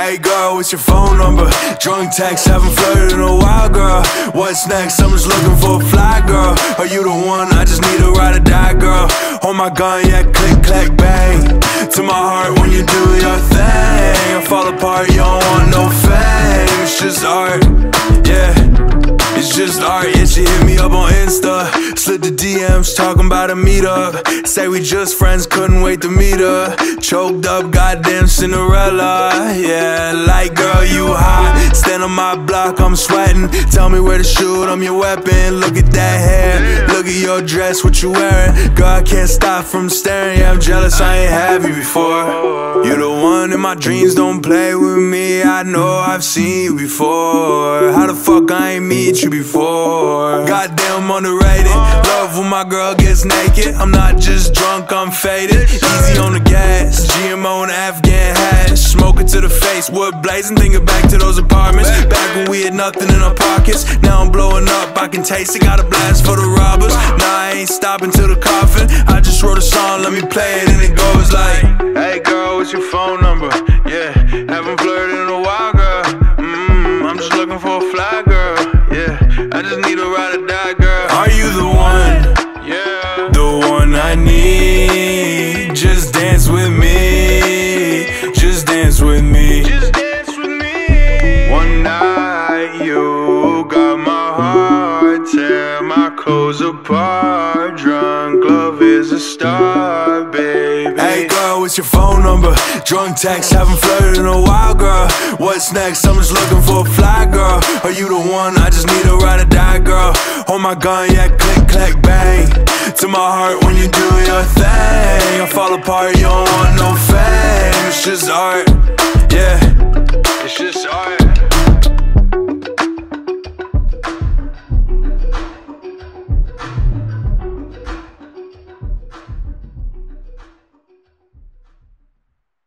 Hey girl, what's your phone number? Drunk text, haven't flirted in a while, girl. What's next? I'm just looking for a fly girl. Are you the one? I just need a ride or die, girl. Hold my gun, yeah, click, clack, bang. To my heart when you do your thing. I fall apart, you don't want no fame. It's just art, yeah. It's just art, yeah, she hit me up on Insta Slid the DMs, talking about a meetup. Say we just friends, couldn't wait to meet her. Choked up, goddamn Cinderella. Yeah, like girl, you hot. Stand on my block, I'm sweating. Tell me where to shoot, I'm your weapon. Look at that hair, look at your dress, what you wearing? Girl, I can't stop from staring. Yeah, I'm jealous, I ain't have you before in my dreams, don't play with me I know I've seen you before How the fuck I ain't meet you before. Goddamn underrated. Love when my girl gets naked. I'm not just drunk, I'm faded. Easy on the gas. GMO and Afghan hash. Smoking to the face, wood blazing. Thinking back to those apartments. Back when we had nothing in our pockets. Now I'm blowing up, I can taste it. Got a blast for the robbers. Now I ain't stopping till the coffin. I just wrote a song, let me play it, and it goes like What's your phone number? Yeah, haven't flirted in a while, girl. Mmm, I'm just looking for a fly girl. Yeah. I just need a ride or die, girl. Are you the one? Yeah. The one I need. Just dance with me. Just dance with me. Just dance with me. One night you got my heart, tear my clothes apart. Drunk love is a star, baby. Hey girl, what's your phone? Drunk text, haven't flirted in a while, girl. What's next? I'm just looking for a fly girl. Are you the one? I just need a ride or die, girl. Hold my gun, yeah, click, click, bang. To my heart when you do your thing. I fall apart, you don't want no fame. It's just art, yeah.